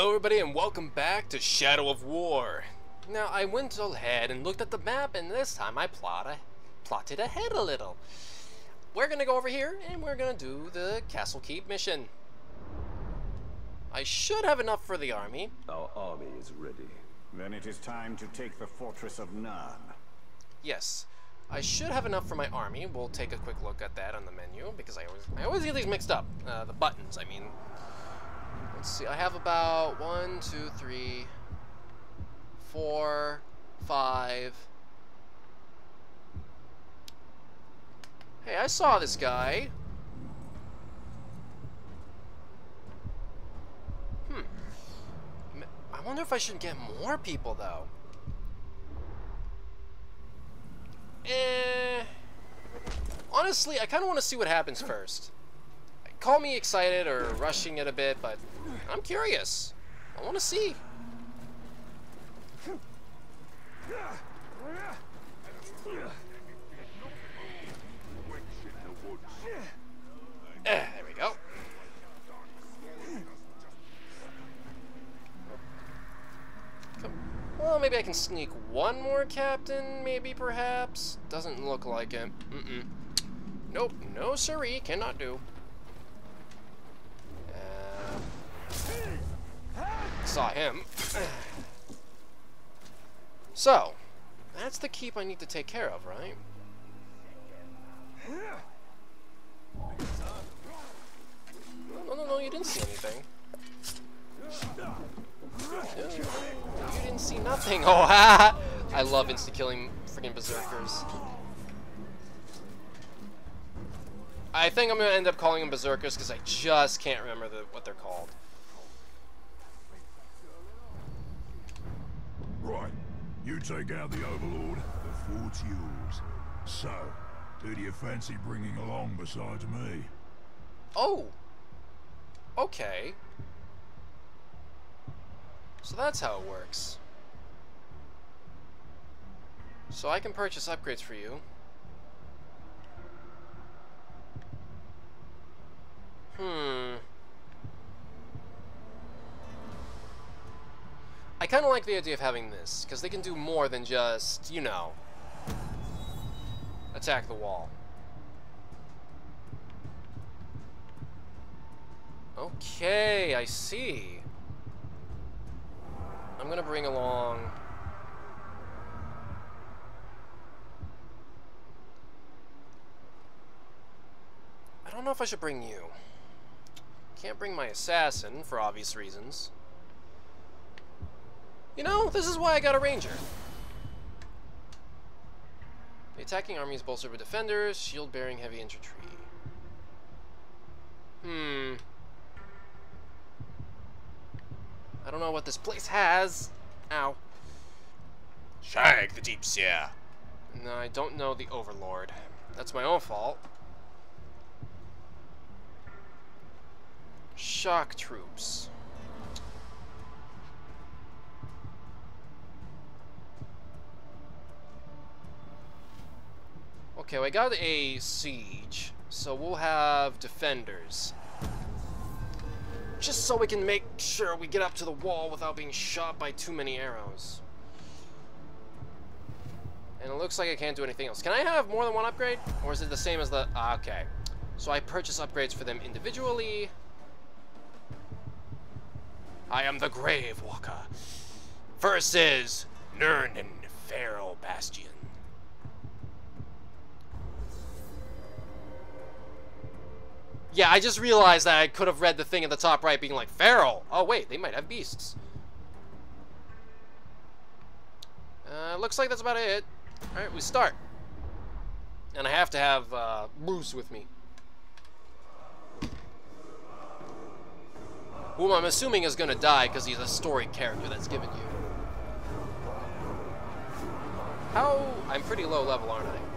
Hello everybody and welcome back to Shadow of War. Now I went ahead and looked at the map and this time I plot a, plotted ahead a little. We're gonna go over here and we're gonna do the Castle Keep mission. I should have enough for the army. Our army is ready. Then it is time to take the fortress of Nurn. Yes. I should have enough for my army. We'll take a quick look at that on the menu because I always I always get these mixed up. Uh, the buttons, I mean. Let's see. I have about one, two, three, four, five. Hey, I saw this guy. Hmm. I wonder if I should get more people though. Eh. Honestly, I kind of want to see what happens first. Call me excited or rushing it a bit, but I'm curious. I want to see. Eh, there we go. Come. Well, maybe I can sneak one more captain, maybe, perhaps? Doesn't look like it. Mm-mm. Nope, no siree, cannot do. Uh, saw him. so, that's the keep I need to take care of, right? No, no, no, you didn't see anything. You didn't see nothing. Oh, ha! I love insta-killing freaking berserkers. I think I'm gonna end up calling them berserkers because I just can't remember the, what they're called. Right, you take out the Overlord, the fort's yours. So, who do you fancy bringing along besides me? Oh! Okay. So that's how it works. So I can purchase upgrades for you. Hmm. I kind of like the idea of having this, because they can do more than just, you know, attack the wall. Okay, I see. I'm gonna bring along... I don't know if I should bring you. Can't bring my assassin, for obvious reasons. You know, this is why I got a ranger. The attacking army is bolstered with defenders, shield-bearing heavy infantry. Hmm. I don't know what this place has. Ow. Shag the Deep Seer. No, I don't know the Overlord. That's my own fault. Shock troops. Okay, I got a siege, so we'll have defenders. Just so we can make sure we get up to the wall without being shot by too many arrows. And it looks like I can't do anything else. Can I have more than one upgrade? Or is it the same as the... Ah, okay. So I purchase upgrades for them individually. I am the Grave Walker. Versus Nurn and Feral Bastion. Yeah, I just realized that I could have read the thing at the top right being like, Feral! Oh wait, they might have beasts. Uh, looks like that's about it. Alright, we start. And I have to have uh, Bruz with me. Whom I'm assuming is gonna die because he's a story character that's given you. How... I'm pretty low level, aren't I?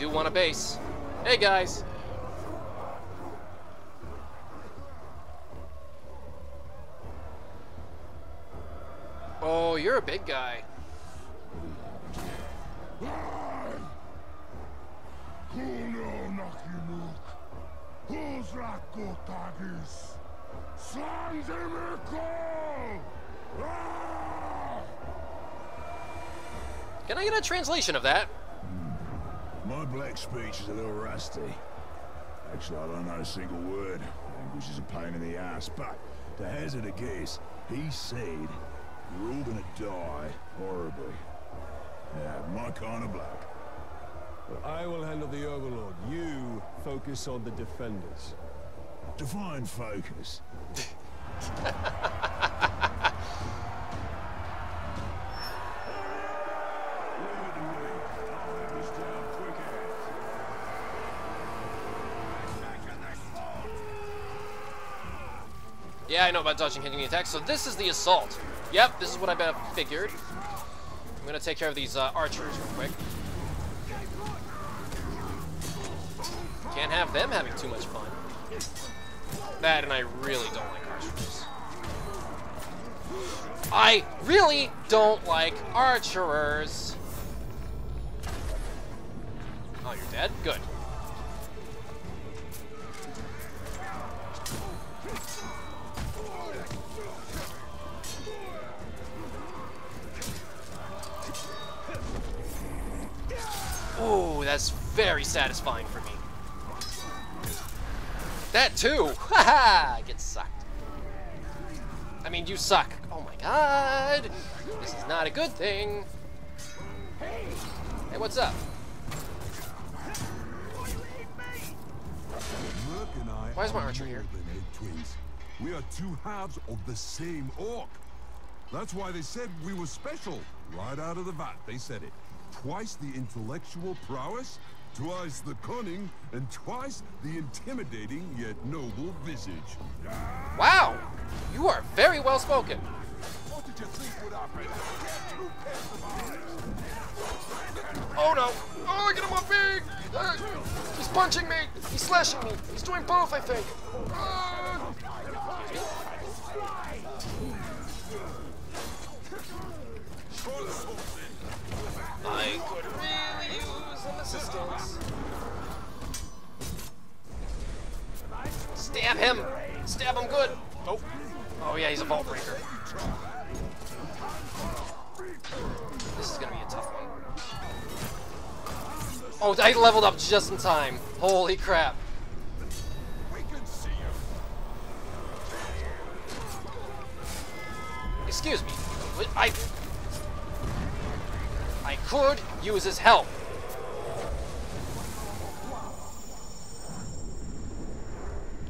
Do want a base. Hey guys. Oh, you're a big guy. Can I get a translation of that? My black speech is a little rusty. Actually, I don't know a single word. Language is a pain in the ass, but to hazard a guess, he said you're all gonna die horribly. Yeah, my kind of black. I will handle the Overlord. You focus on the Defenders. Define focus. Yeah, I know about dodging hitting the attacks. So this is the assault. Yep, this is what I figured. I'm gonna take care of these uh, archers real quick. Can't have them having too much fun. That and I really don't like archers. I really don't like archers. Oh, you're dead? Good. That's very satisfying for me. That too! Haha! Get sucked. I mean, you suck. Oh my god! This is not a good thing. Hey, what's up? Merc and I Why is my archer here? than head twins. We are two halves of the same orc. That's why they said we were special. Right out of the vat, they said it. Twice the intellectual prowess, twice the cunning, and twice the intimidating yet noble visage. Wow! You are very well spoken. What did you think would happen? Two pairs of eyes. Oh no! Oh, look at him on big! Uh, he's punching me! He's slashing me! He's doing both, I think! Uh, leveled up just in time. Holy crap. Excuse me. I... I could use his help.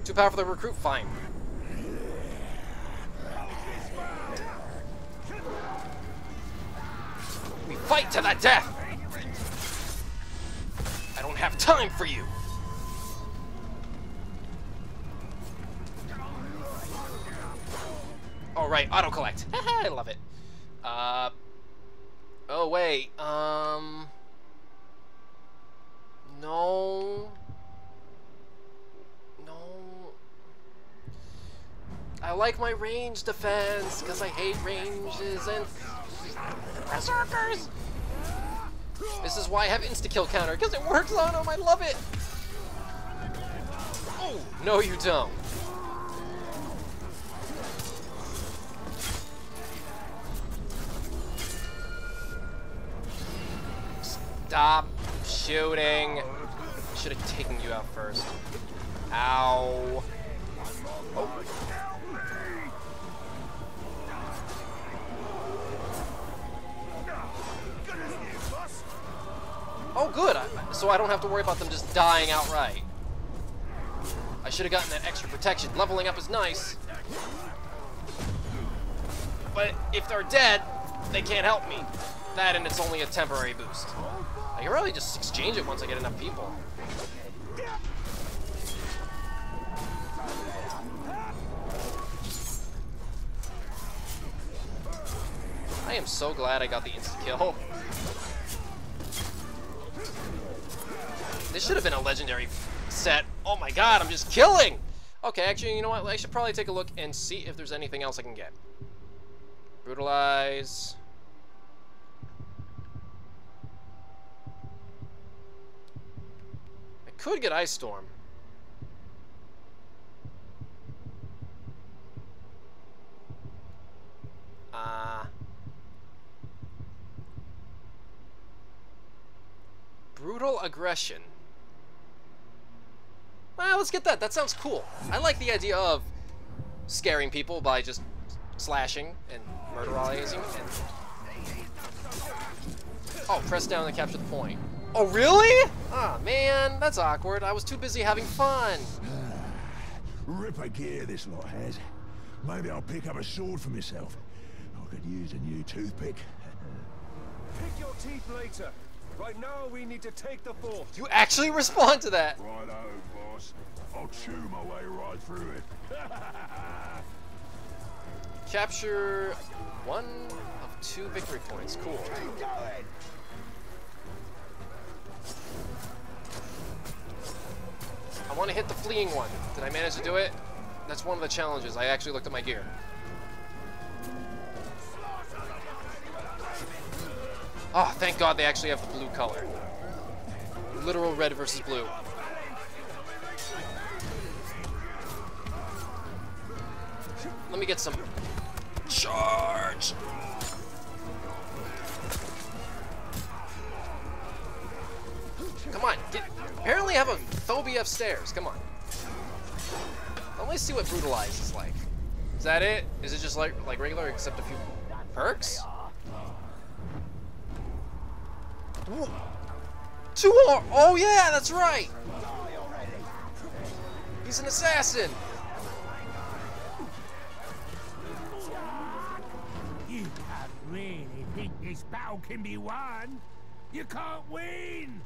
Too powerful to recruit? Fine. We fight to the death! Have time for you! Alright, auto-collect. I love it. Uh... Oh, wait, um... No... No... I like my range defense, because I hate ranges and... Berserkers! This is why I have insta-kill counter, because it works on them, I love it! Oh, no you don't. Stop shooting. Should have taken you out first. Ow. Oh, Oh, good. I, so I don't have to worry about them just dying outright. I should have gotten that extra protection. Leveling up is nice. But if they're dead, they can't help me. That and it's only a temporary boost. I can really just exchange it once I get enough people. I am so glad I got the insta This should have been a legendary set. Oh my god, I'm just killing! Okay, actually, you know what? I should probably take a look and see if there's anything else I can get. Brutalize. I could get Ice Storm. Uh, brutal aggression. Well, let's get that. That sounds cool. I like the idea of scaring people by just slashing and murderizing and... Oh, press down to capture the point. Oh, really? Ah, oh, man, that's awkward. I was too busy having fun. Ripper gear this lot has. Maybe I'll pick up a sword for myself. I could use a new toothpick. Pick your teeth later. Right now, we need to take the fort. You actually respond to that. Righto, boss. I'll chew my way right through it. Capture one of two victory points. Cool. I want to hit the fleeing one. Did I manage to do it? That's one of the challenges. I actually looked at my gear. Oh, thank God they actually have the blue color. Literal red versus blue. Let me get some charge. Come on, get, apparently I have a phobia of stairs. Come on. Let me see what brutalize is like. Is that it? Is it just like like regular except a few perks? Ooh. Two more! Oh yeah, that's right! He's an assassin! You can't really think this battle can be won. You can't win!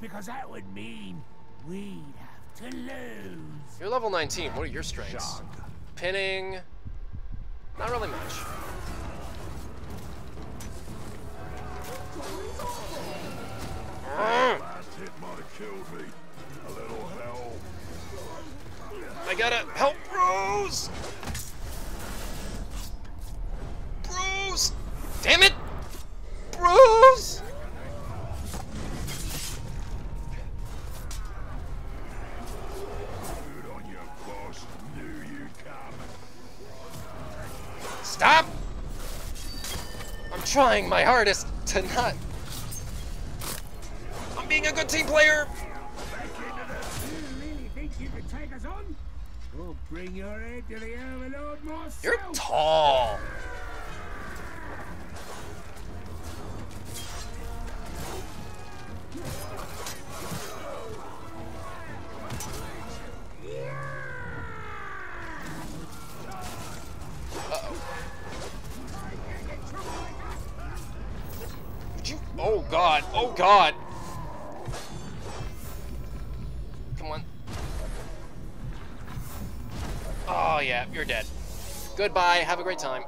Because that would mean we'd have to lose. You're level 19. What are your strengths? Pinning. Not really much. I gotta help Bruz! Bruz! Damn it! Bruz! Stop! I'm trying my hardest to not. I'm being a good team player! You really think you can take Oh God! Come on. Oh yeah, you're dead. Goodbye. Have a great time.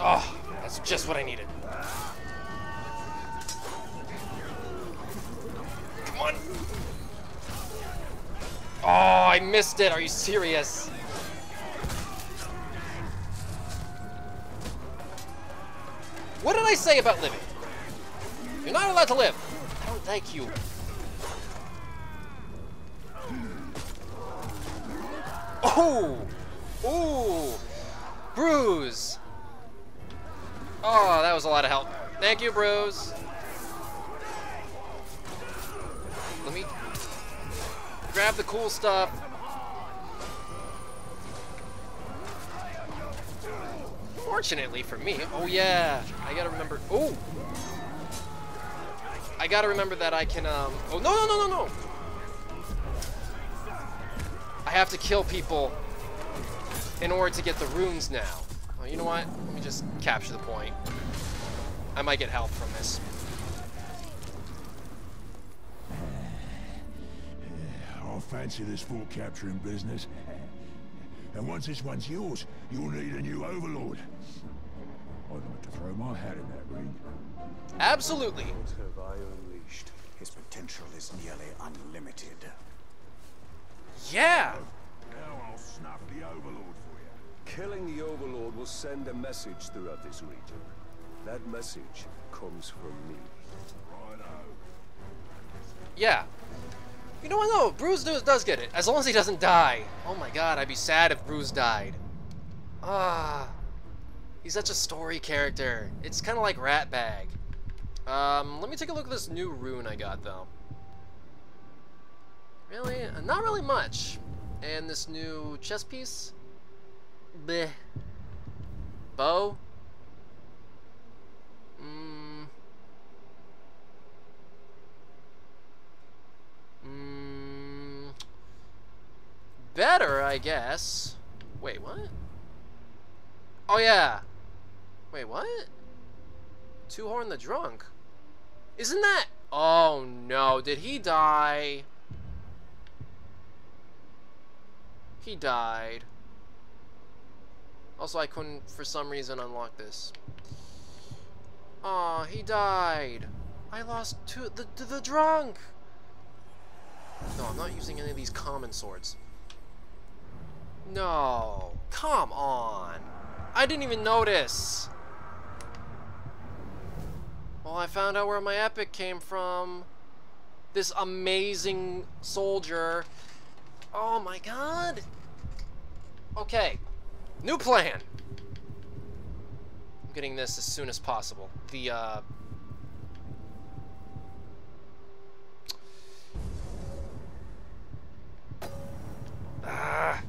Oh, that's just what I needed. Come on. Oh, I missed it. Are you serious? What did I say about living? You're not allowed to live. Oh, thank you. Oh! Ooh! Bruz! Oh, that was a lot of help. Thank you, Bruz. Let me grab the cool stuff. Fortunately for me, oh yeah, I gotta remember. Oh, I gotta remember that I can. Um. Oh no no no no no! I have to kill people in order to get the runes now. Oh, you know what? Let me just capture the point. I might get help from this. Fancy this fort capturing business. And once this one's yours, you'll need a new overlord. I'd like to throw my hat in that ring. Absolutely. have I unleashed? His potential is nearly unlimited. Yeah. Now I'll snuff the overlord for you. Killing the Overlord will send a message throughout this region. That message comes from me. Righto. Yeah. You know what? No, Bruz does, does get it. As long as he doesn't die. Oh my god, I'd be sad if Bruz died. Ah. He's such a story character. It's kind of like Ratbag. Um, let me take a look at this new rune I got, though. Really? Uh, not really much. And this new chess piece? Bleh. Bow? Better, I guess. Wait, what? Oh, yeah. Wait, what? Two Horn the Drunk? Isn't that... Oh, no. Did he die? He died. Also, I couldn't, for some reason, unlock this. Aw, he died. I lost two... The, the, the drunk! No, I'm not using any of these common swords. No. Come on. I didn't even notice. Well, I found out where my epic came from. This amazing soldier. Oh my god. Okay. New plan. I'm getting this as soon as possible. The, uh... Ah.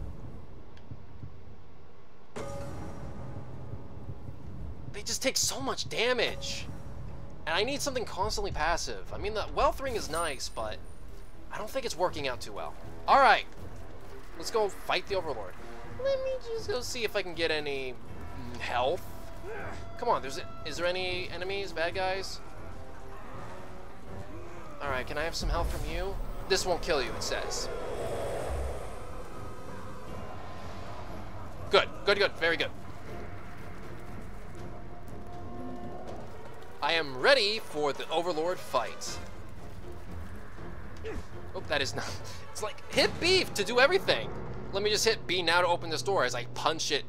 They just take so much damage. And I need something constantly passive. I mean, the Wealth Ring is nice, but I don't think it's working out too well. Alright. Let's go fight the Overlord. Let me just go see if I can get any health. Come on, there's is there any enemies, bad guys? Alright, can I have some health from you? This won't kill you, it says. Good, good, good, very good. Am ready for the Overlord fight. Oh, that is not... It's like, hit B to do everything. Let me just hit B now to open this door as I punch it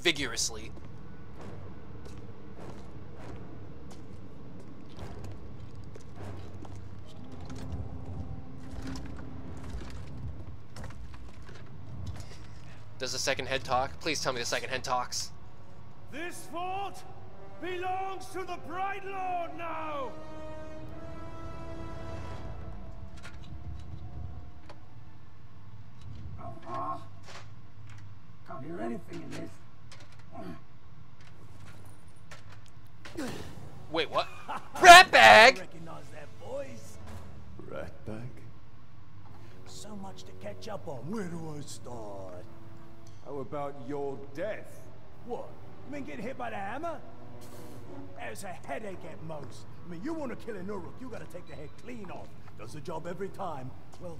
vigorously. Does the second head talk? Please tell me the second head talks. This fort belongs to the Bright Lord now! Uh-huh. Can't hear anything in this. Wait, what? Ratbag! Recognize that voice? Rat bag? So much to catch up on. Where do I start? How about your death? What? You mean getting hit by the hammer? There's a headache at most. I mean, you want to kill an Uruk, you gotta take the head clean off. Does the job every time. Well,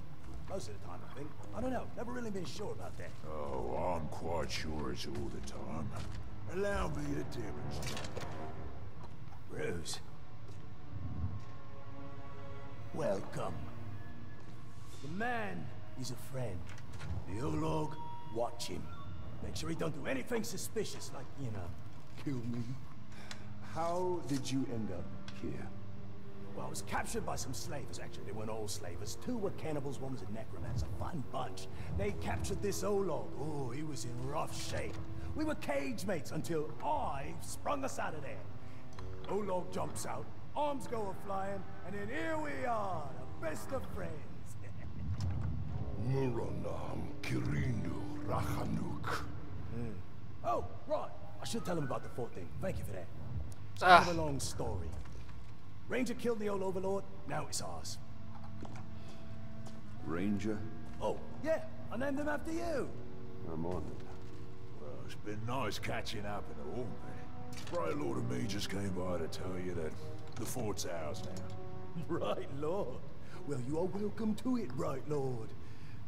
most of the time, I think. I don't know. Never really been sure about that. Oh, I'm quite sure it's all the time. Allow me to demonstrate. Rose. Welcome. The man is a friend. The Olog, watch him. Make sure he don't do anything suspicious, like, you know, kill me. How did you end up here? Well, I was captured by some slavers, actually. They weren't all slavers. Two were cannibals, one was a necromancer. Fun bunch. They captured this Olog. Oh, he was in rough shape. We were cage mates until I sprung us out of there. Olog jumps out, arms go a-flying, and then here we are, the best of friends. Muronam Kirindu Rachanuk. Hmm. oh, right. I should tell him about the fort thing. Thank you for that. It's Ah. kind of a long story. Ranger killed the old overlord, now it's ours. Ranger? Oh, yeah, I named him after you. I'm on it. Well, it's been nice catching up and all, man. Bright Lord and me just came by to tell you that the fort's ours now. Right, Lord. Well, you are welcome to it, Right, Lord.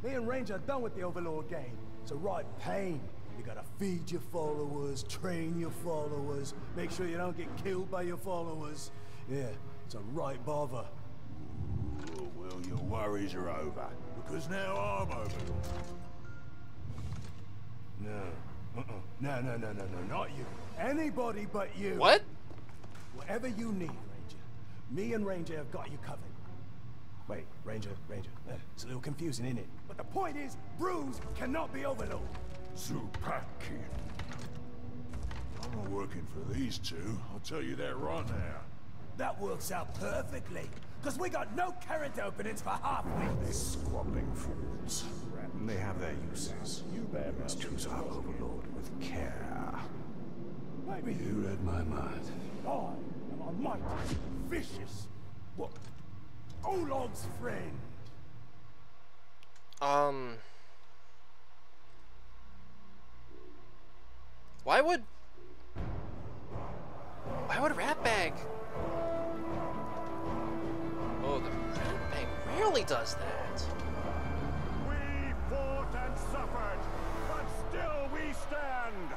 Me and Ranger are done with the Overlord game. It's a right pain. You gotta feed your followers, train your followers, make sure you don't get killed by your followers. Yeah, it's a right bother. Oh, well, your worries are over, because now I'm over. No. Uh-uh. No, no, no, no, no, not you. Anybody but you. What? Whatever you need, Ranger. Me and Ranger have got you covered. Wait, Ranger, Ranger. Uh, it's a little confusing, isn't it? But the point is, Bruz cannot be Overlord. Zupaki. I'm not working for these two. I'll tell you that right now. That works out perfectly. Because we got no current openings for half weeks. Squabbling fools. They have their uses. You must choose our overlord with care. Maybe You read my mind. I am a mighty, vicious, what? Olog's friend. Um. Why would. Why would Ratbag. Oh, the Ratbag rarely does that. We fought and suffered, but still we stand.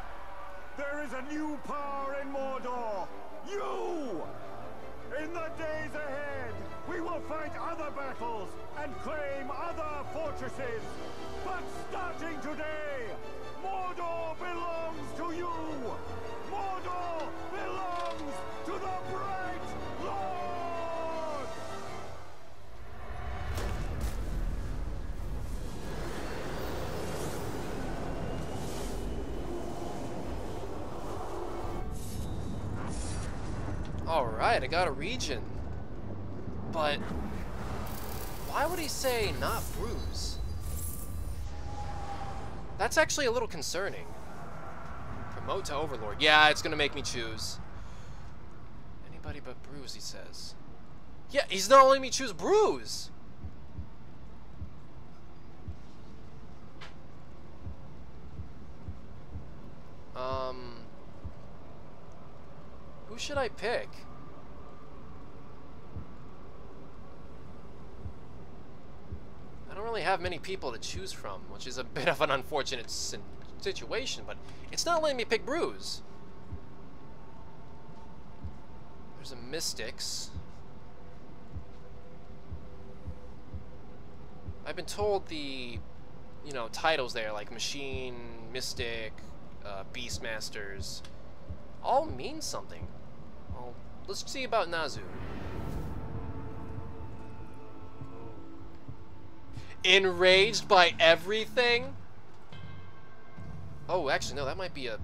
There is a new power in Mordor. You! In the days ahead, we will fight other battles and claim other fortresses. But starting today, Mordor belongs to you! Mordor belongs to the Bright Lord! Alright, I got a region. But. Why would he say not Bruz? That's actually a little concerning. Promote to Overlord. Yeah, it's gonna make me choose. Anybody but Bruz, he says. Yeah, he's not letting me choose Bruz! Um... Who should I pick? I don't really have many people to choose from, which is a bit of an unfortunate situation, but it's not letting me pick Bruz. There's a Mystics. I've been told the, you know, titles there, like Machine, Mystic, uh, Beastmasters, all mean something. Well, let's see about Nazu. Enraged by everything? Oh, actually, no, that might be a...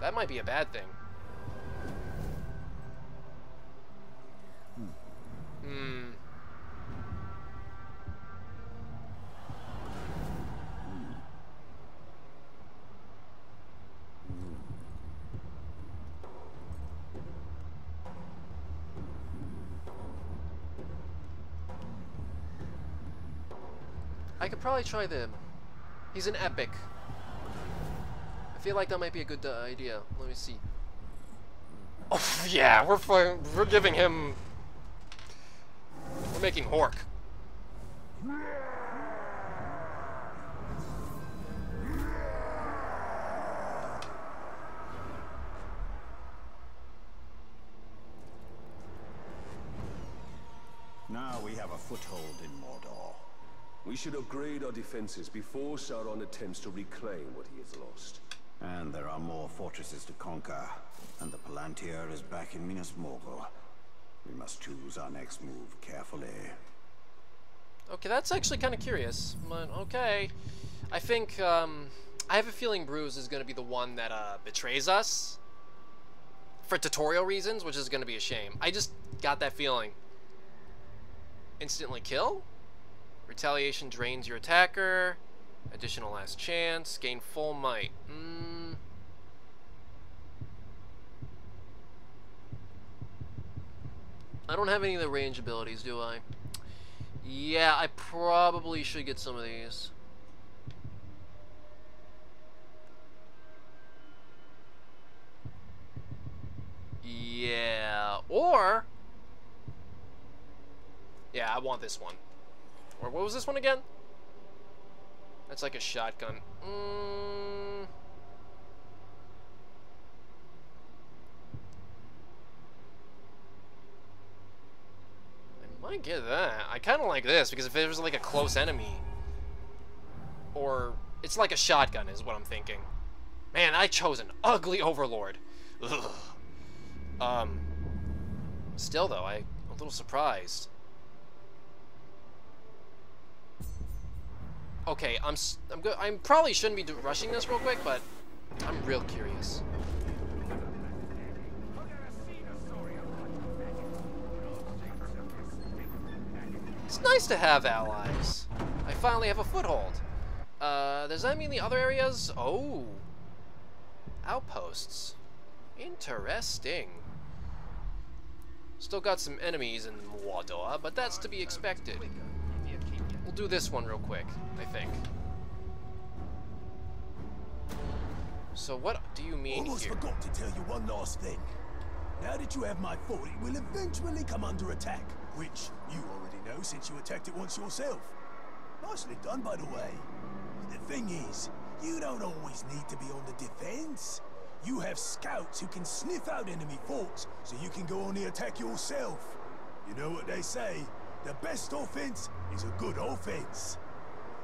That might be a bad thing. Hmm. Try them? He's an epic. I feel like that might be a good uh, idea. Let me see. Oh, yeah, we're fi- we're giving him... We're making Hork. Now we have a foothold in Mordor. We should upgrade our defenses before Sauron attempts to reclaim what he has lost. And there are more fortresses to conquer. And the Palantir is back in Minas Morgul. We must choose our next move carefully. Okay, that's actually kind of curious. But okay. I think, um, I have a feeling Bruz is going to be the one that uh, betrays us. For tutorial reasons, which is going to be a shame. I just got that feeling. Instantly kill? Retaliation drains your attacker. Additional last chance. Gain full might. Mm. I don't have any of the range abilities, do I? Yeah, I probably should get some of these. Yeah, or... Yeah, I want this one. Or what was this one again? That's like a shotgun. Mm. I might get that. I kind of like this because if it was like a close enemy, or it's like a shotgun is what I'm thinking. Man, I chose an ugly overlord. Ugh. Um. Still though, I, I'm a little surprised. Okay, I'm I'm good. I probably shouldn't be rushing this real quick, but I'm real curious. It's nice to have allies. I finally have a foothold. Uh, does that mean the other areas? Oh. Outposts. Interesting. Still got some enemies in Mordor, but that's to be expected. We'll do this one real quick, I think. So what do you mean Almost here? forgot to tell you one last thing. Now that you have my fort, it will eventually come under attack, which you already know since you attacked it once yourself. Nicely done, by the way. The thing is, you don't always need to be on the defense. You have scouts who can sniff out enemy forts, so you can go on the attack yourself. You know what they say, the best offense is a good offense.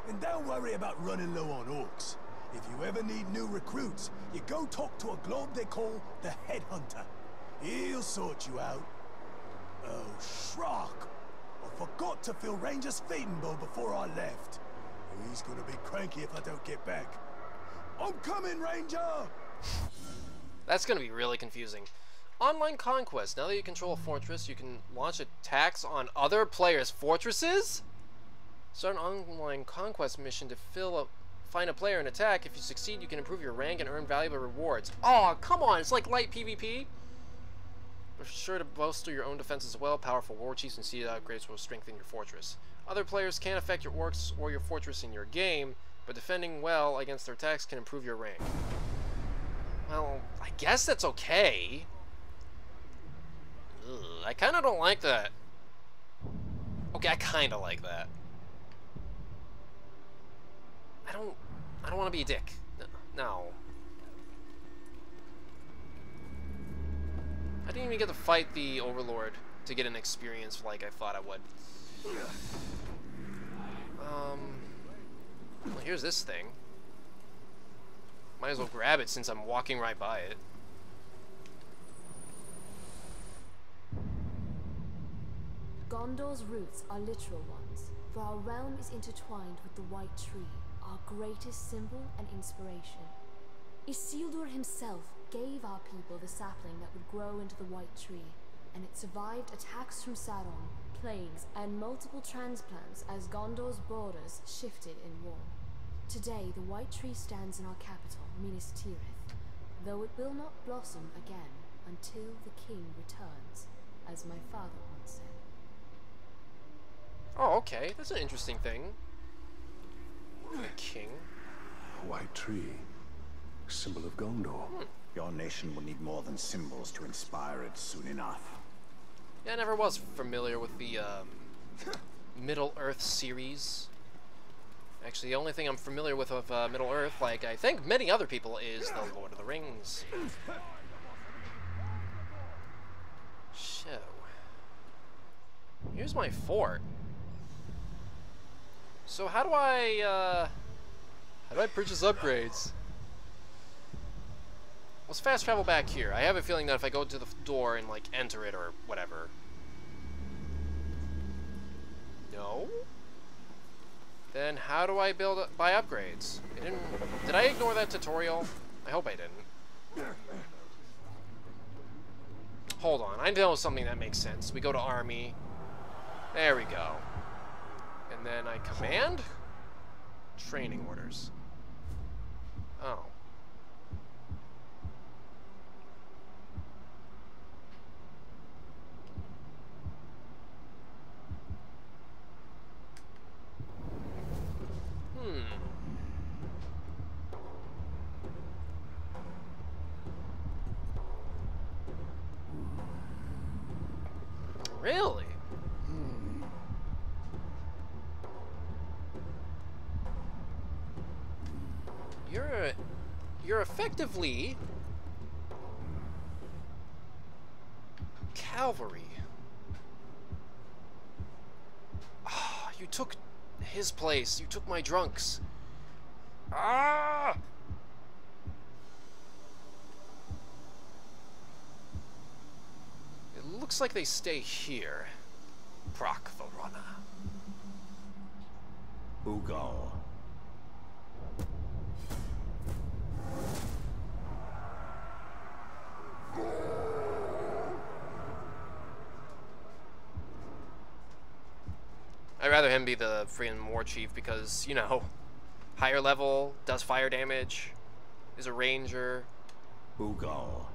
And don't worry about running low on orcs. If you ever need new recruits, you go talk to a globe they call the Headhunter. He'll sort you out. Oh, Shrock. I forgot to fill Ranger's feeding bowl before I left. He's gonna be cranky if I don't get back. I'm coming, Ranger! That's to be really confusing. Online conquest. Now that you control a fortress, you can launch attacks on other players' fortresses? Start an online conquest mission to fill up, find a player and attack. If you succeed, you can improve your rank and earn valuable rewards. Oh, come on! It's like light PvP. Be sure to bolster your own defense as well. Powerful war chiefs and seed upgrades will strengthen your fortress. Other players can't affect your orcs or your fortress in your game, but defending well against their attacks can improve your rank. Well, I guess that's okay. Ugh, I kind of don't like that. Okay, I kind of like that. I don't. I don't want to be a dick. No. I didn't even get to fight the Overlord to get an experience like I thought I would. Um. Well, here's this thing. Might as well grab it since I'm walking right by it. Gondor's roots are literal ones, for our realm is intertwined with the White Tree, our greatest symbol and inspiration. Isildur himself gave our people the sapling that would grow into the White Tree, and it survived attacks from Sauron, plagues, and multiple transplants as Gondor's borders shifted in war. Today, the White Tree stands in our capital, Minas Tirith, though it will not blossom again until the king returns, as my father once said. Oh, okay. That's an interesting thing. The king. White tree. Symbol of Gondor. Your nation will need more than symbols to inspire it soon enough. Yeah, I never was familiar with the um, Middle Earth series. Actually, the only thing I'm familiar with of uh, Middle Earth, like I think many other people, is the Lord of the Rings. So, here's my fort. So how do I, uh, how do I purchase upgrades? Let's fast travel back here. I have a feeling that if I go to the door and like enter it or whatever. No? Then how do I build buy upgrades? It didn't, did I ignore that tutorial? I hope I didn't. Hold on, I know something that makes sense. We go to army. There we go. And then I command training orders. Oh. Hmm. Really? You're a, you're effectively cavalry. Ah, you took his place. You took my drunks. Ah! It looks like they stay here. Proc Verona. Ugal, him be the freaking war chief because, you know, higher level, does fire damage, is a ranger. Ugal.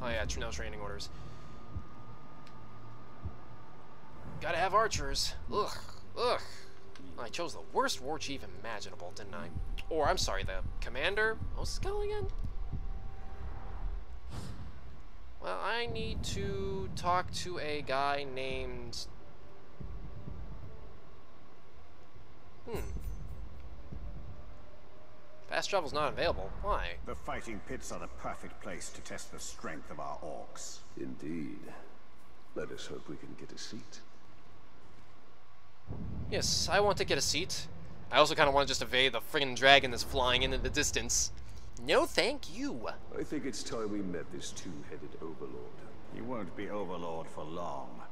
Oh yeah, no training orders. Gotta have archers. Ugh, ugh. I chose the worst war chief imaginable, didn't I? Or, I'm sorry, the commander? Oh, What's Scullion? Well, I need to talk to a guy named... Hmm. Fast travel's not available. Why? The fighting pits are the perfect place to test the strength of our orcs. Indeed. Let us hope we can get a seat. Yes, I want to get a seat. I also kind of want to just evade the friggin' dragon that's flying into the distance. No, thank you. I think it's time we met this two-headed overlord. He won't be overlord for long.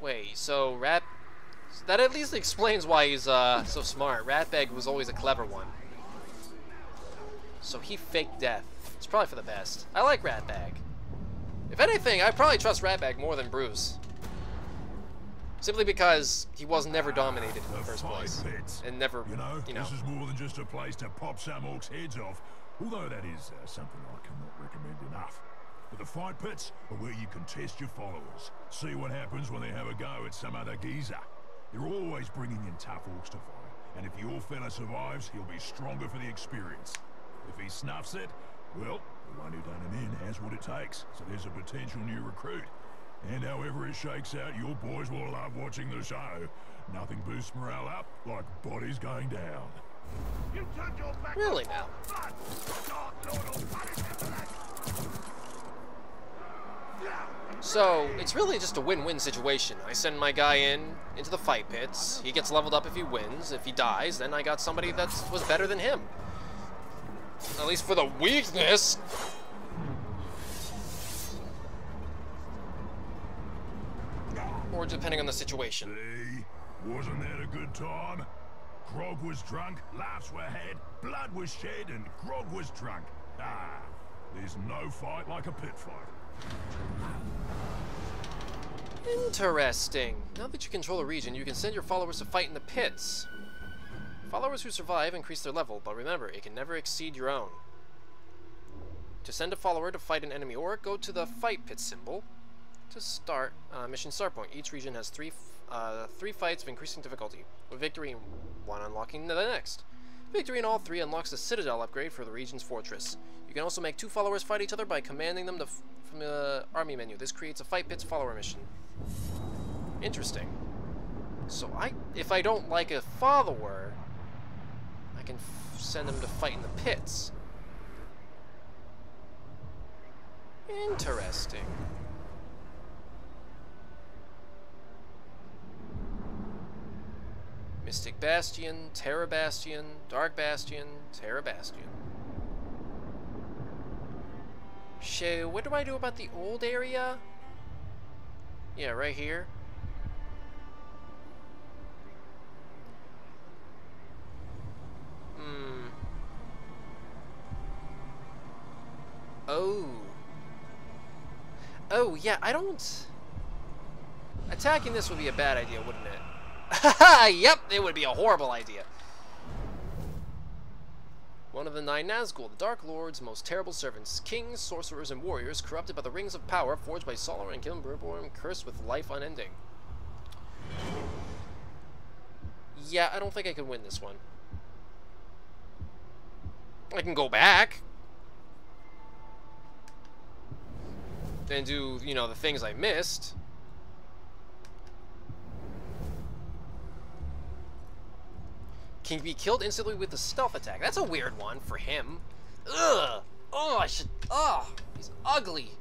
Wait, so Rat... That at least explains why he's uh, so smart. Ratbag was always a clever one. So he faked death. It's probably for the best. I like Ratbag. If anything, I probably trust Ratbag more than Bruz. Simply because he was never dominated in the, first place. Pits. And never, You know, you know. this is more than just a place to pop some orcs' heads off. Although that is uh, something I cannot recommend enough. But the fight pits are where you can test your followers. See what happens when they have a go at some other geezer. They're always bringing in tough orcs to fight. And if your fella survives, he'll be stronger for the experience. If he snuffs it, well, the one who done him in has what it takes. So there's a potential new recruit. And however it shakes out, your boys will love watching the show. Nothing boosts morale up like bodies going down. You turned your back Really now? Blood! Dark Lord will punish you for that! So, it's really just a win-win situation. I send my guy in, into the fight pits. He gets leveled up if he wins. If he dies, then I got somebody that was better than him. At least for the weakness. Or depending on the situation. Wasn't that a good time? Grog was drunk, laughs were had, blood was shed, and Grog was drunk. Ah, there's no fight like a pit fight. Interesting. Now that you control a region, you can send your followers to fight in the pits. Followers who survive increase their level, but remember, it can never exceed your own. To send a follower to fight an enemy orc, go to the fight pit symbol to start uh, mission start point. Each region has three uh, three fights of increasing difficulty, with victory one unlocking the next. Victory in all three unlocks the Citadel upgrade for the region's fortress. You can also make two followers fight each other by commanding them from the army menu. This creates a fight pits follower mission. Interesting. So I, if I don't like a follower, I can send them to fight in the pits. Interesting. Mystic Bastion, Terror Bastion, Dark Bastion, Terror Bastion. So, what do I do about the old area? Yeah, right here. Hmm. Oh. Oh, yeah, I don't... Attacking this would be a bad idea, wouldn't it? yep, it would be a horrible idea. One of the nine Nazgul, the Dark Lord's most terrible servants, kings, sorcerers, and warriors, corrupted by the rings of power forged by Sauron and Celebrimbor, cursed with life unending. Yeah, I don't think I can win this one. I can go back. And do, you know, the things I missed. Can be killed instantly with a stealth attack. That's a weird one for him. Ugh. Oh, I should. Oh, he's ugly.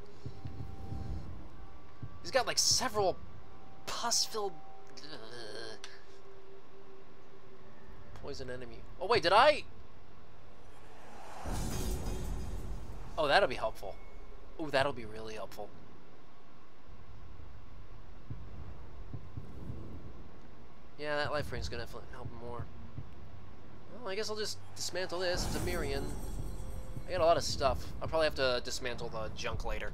He's got like several pus-filled. Poison enemy. Oh wait, did I? Oh, that'll be helpful. Oh, that'll be really helpful. Yeah, that life ring's gonna help more. Well, I guess I'll just dismantle this. It's a Mirian. I got a lot of stuff. I'll probably have to dismantle the junk later.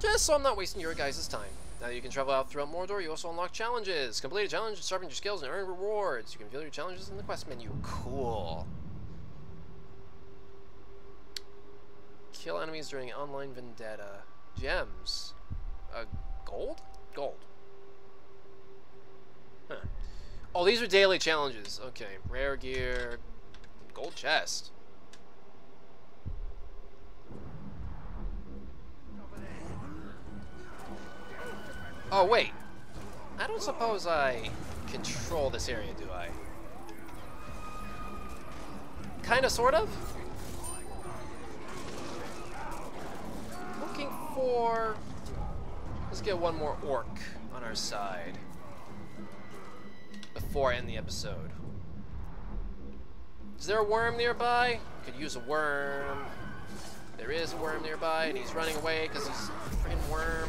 Just so I'm not wasting your guys' time. Now you can travel out throughout Mordor, you also unlock challenges. Complete a challenge, sharpen your skills, and earn rewards. You can view your challenges in the quest menu. Cool. Kill enemies during online vendetta. Gems. Uh, gold? Gold. Huh. Oh, these are daily challenges. Okay. Rare gear. Gold chest. Oh, wait. I don't suppose I control this area, do I? Kinda, sort of? Looking for... Let's get one more orc on our side. Before I end the episode. Is there a worm nearby? Could use a worm. There is a worm nearby, and he's running away because he's a freaking worm.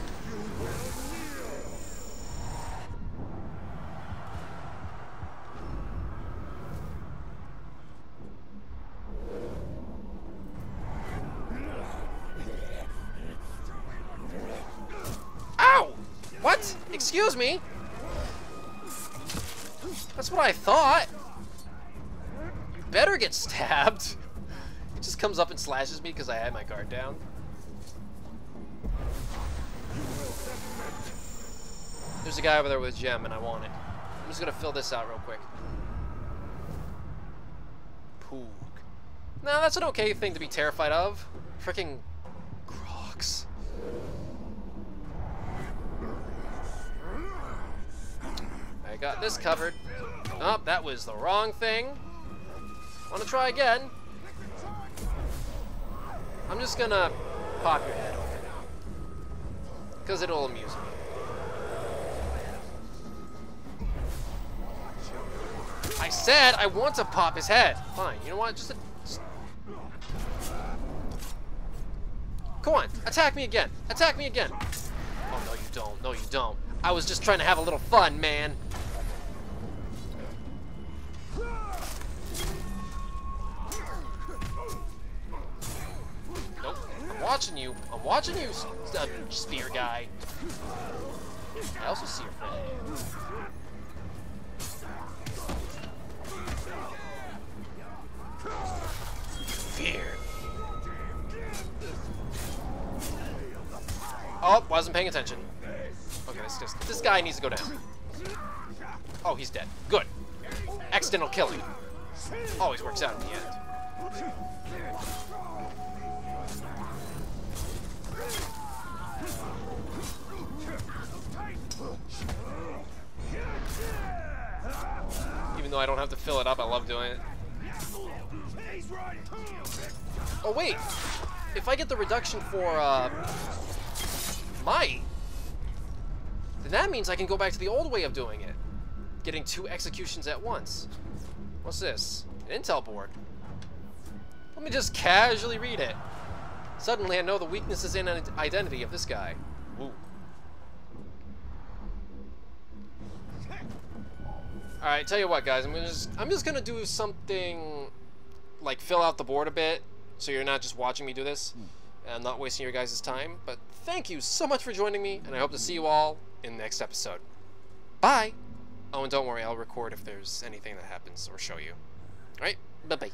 Ow! What? Excuse me? What I thought. You better get stabbed. It just comes up and slashes me because I had my guard down. There's a guy over there with gem and I want it. I'm just gonna fill this out real quick. Poog. Now that's an okay thing to be terrified of. Freaking crocs. I got this covered. Oh, that was the wrong thing. Wanna try again? I'm just gonna pop your head open. Because it'll amuse me. I said I want to pop his head. Fine, you know what? Just, just... Come on, attack me again. Attack me again. Oh, no, you don't. No, you don't. I was just trying to have a little fun, man. Watching you. I'm watching you, uh, spear guy. I also see your friend. Fear. Oh, wasn't paying attention. Okay, this, this, this guy needs to go down. Oh, he's dead. Good. Accidental killing. Always works out in the end. Though I don't have to fill it up, I love doing it. Oh, wait. If I get the reduction for, uh, might, then that means I can go back to the old way of doing it. Getting two executions at once. What's this? Intel board. Let me just casually read it. Suddenly I know the weaknesses and identity of this guy. Ooh. Alright, tell you what guys, I'm gonna just I'm just gonna do something like fill out the board a bit so you're not just watching me do this hmm. and I'm not wasting your guys' time. But thank you so much for joining me, and I hope to see you all in the next episode. Bye! Oh, and don't worry, I'll record if there's anything that happens or show you. Alright, bye-bye.